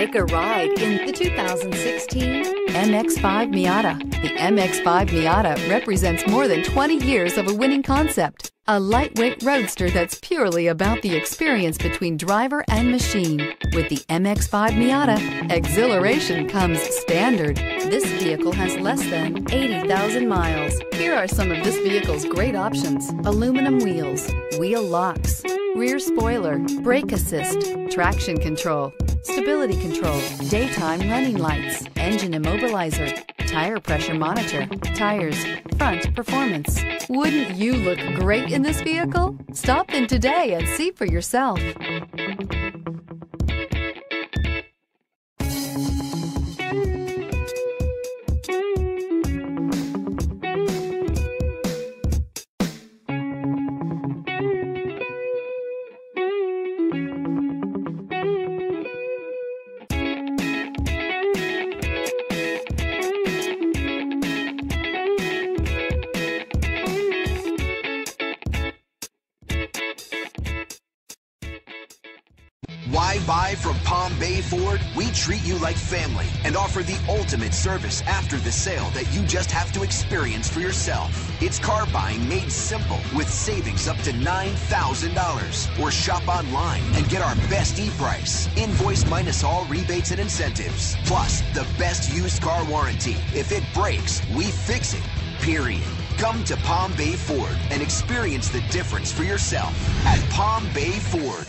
Take a ride in the 2016 MX-5 Miata. The MX-5 Miata represents more than 20 years of a winning concept. A lightweight roadster that's purely about the experience between driver and machine. With the MX-5 Miata, exhilaration comes standard. This vehicle has less than 80,000 miles. Here are some of this vehicle's great options. Aluminum wheels, wheel locks, rear spoiler, brake assist, traction control, stability control, daytime running lights, engine immobilizer, tire pressure monitor, tires, front performance. Wouldn't you look great in this vehicle? Stop in today and see for yourself. Why buy from Palm Bay Ford? We treat you like family and offer the ultimate service after the sale that you just have to experience for yourself. It's car buying made simple with savings up to $9,000. Or shop online and get our best e-price. Invoice minus all rebates and incentives. Plus, the best used car warranty. If it breaks, we fix it. Period. Come to Palm Bay Ford and experience the difference for yourself at Palm Bay Ford.